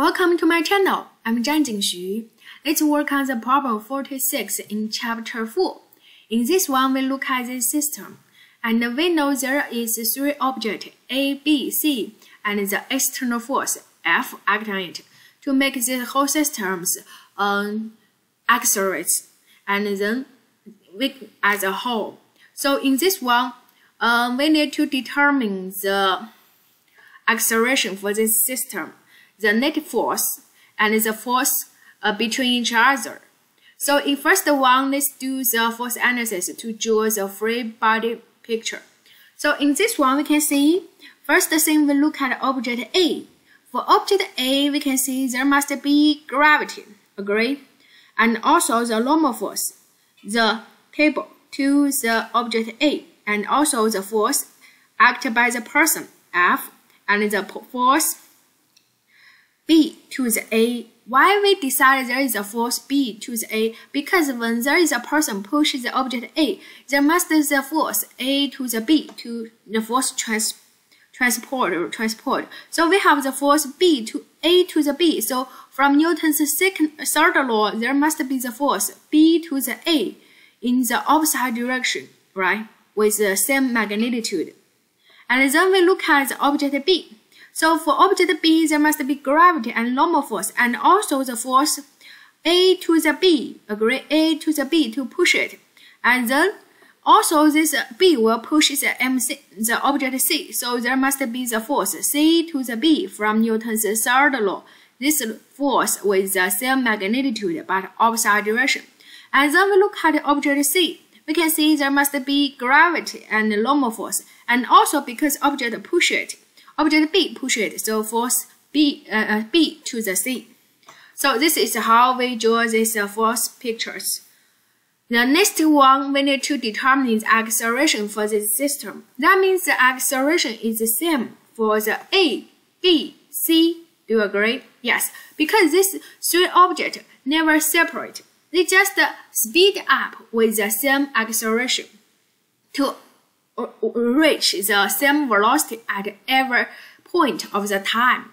Welcome to my channel. I'm Zhangjin Xu. Let's work on the problem 46 in chapter 4. In this one, we look at the system. And we know there is three objects A, B, C, and the external force F act on it to make the whole systems um, accelerate and then we as a whole. So in this one, um, we need to determine the acceleration for this system, the net force, and the force uh, between each other. So in first one, let's do the force analysis to draw the free body picture. So in this one, we can see, first thing we look at object A. For object A, we can see there must be gravity, agree? And also the normal force, the table to the object A, and also the force acted by the person, F, and the force B to the A. Why we decide there is a force B to the A? Because when there is a person pushes the object A, there must be the force A to the B to the force trans transport or transport. So we have the force B to A to the B. So from Newton's second third law, there must be the force B to the A in the opposite direction, right? With the same magnitude. And then we look at the object B. So for object B, there must be gravity and normal force, and also the force A to the B, agree A to the B to push it. And then also this B will push the MC, the object C, so there must be the force C to the B from Newton's third law. This force with the same magnitude but opposite direction. And then we look at the object C. We can see there must be gravity and normal force, and also because object push it, object B push it, so force B, uh, uh, B to the C. So this is how we draw these uh, force pictures. The next one, we need to determine the acceleration for this system. That means the acceleration is the same for the A, B, C. Do you agree? Yes, because these three objects never separate. They just speed up with the same acceleration to reach the same velocity at every point of the time,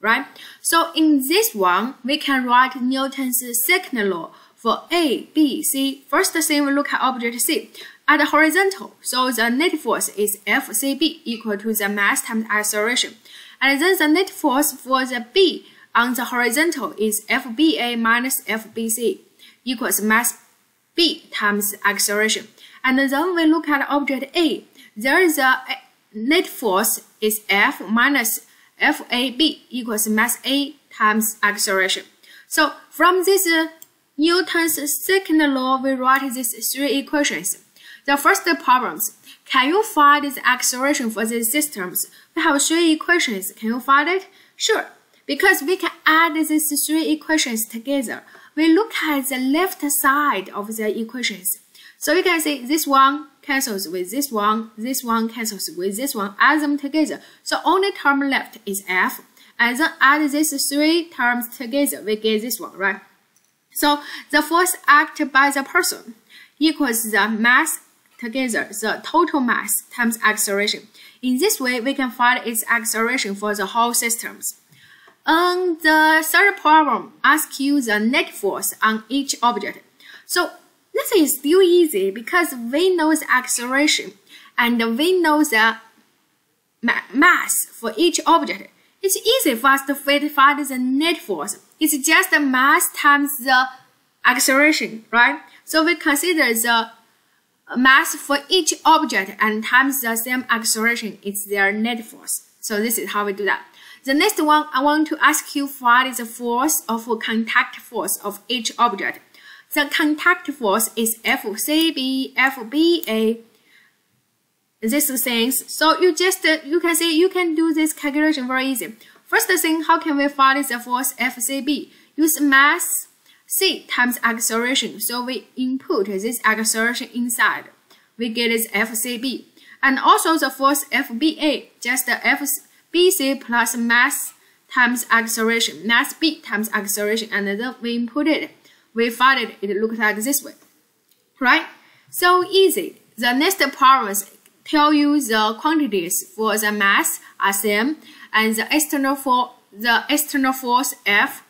right? So in this one, we can write Newton's second law for A, B, C. First thing we look at object C. At the horizontal, so the net force is FCB equal to the mass times acceleration. And then the net force for the B on the horizontal is FBA minus FBC equals mass b times acceleration. And then we look at object A. There is a net force is F minus FAB equals mass A times acceleration. So from this uh, Newton's second law, we write these three equations. The first problems. Can you find the acceleration for these systems? We have three equations. Can you find it? Sure. Because we can add these three equations together we look at the left side of the equations. So you can see this one cancels with this one, this one cancels with this one, add them together. So only term left is f, and then add these three terms together, we get this one, right? So the force acted by the person equals the mass together, the total mass times acceleration. In this way, we can find its acceleration for the whole systems. And the third problem asks you the net force on each object. So this is still easy because we know the acceleration and we know the mass for each object. It's easy for us to find the net force. It's just the mass times the acceleration, right? So we consider the mass for each object and times the same acceleration is their net force. So this is how we do that. The next one, I want to ask you what is the force of contact force of each object. The contact force is FCB, FBA, these things. So you just, you can see, you can do this calculation very easy. First thing, how can we find the force FCB? Use mass C times acceleration. So we input this acceleration inside. We get this FCB. And also the force FBA, just the F bc plus mass times acceleration, mass b times acceleration, and then we input it. We find it, it looks like this way, right? So easy. The next problems tell you the quantities for the mass same, and the external for the external force F,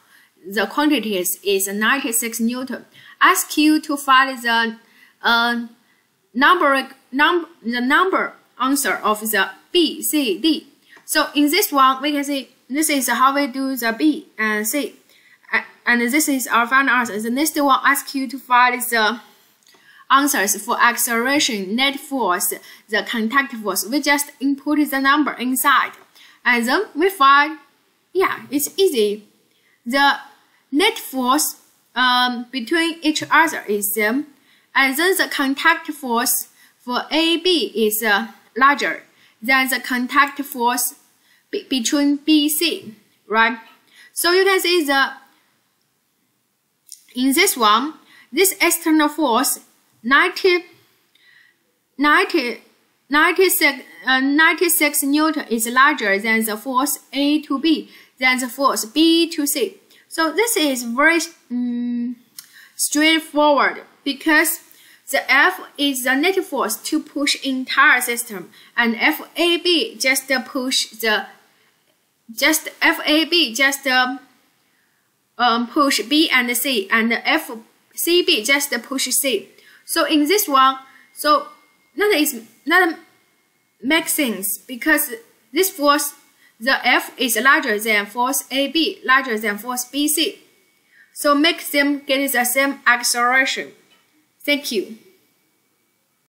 the quantities is 96 Newton. Ask you to find the uh, number, num the number answer of the B, C, D. So in this one, we can see this is how we do the B and C. And this is our final answer. The next one asks you to find the answers for acceleration, net force, the contact force. We just input the number inside. And then we find, yeah, it's easy. The net force um, between each other is same. And then the contact force for AB is uh, larger than the contact force be between BC, right? So you can see the in this one, this external force 90, 90, 96, uh, 96 Newton is larger than the force A to B than the force B to C. So this is very um, straightforward because the F is the net force to push entire system and FAB just push the just FAB just um, um, push B and C, and FCB just push C. So in this one, so that is not makes sense because this force, the F is larger than force AB, larger than force BC. So make them get the same acceleration. Thank you.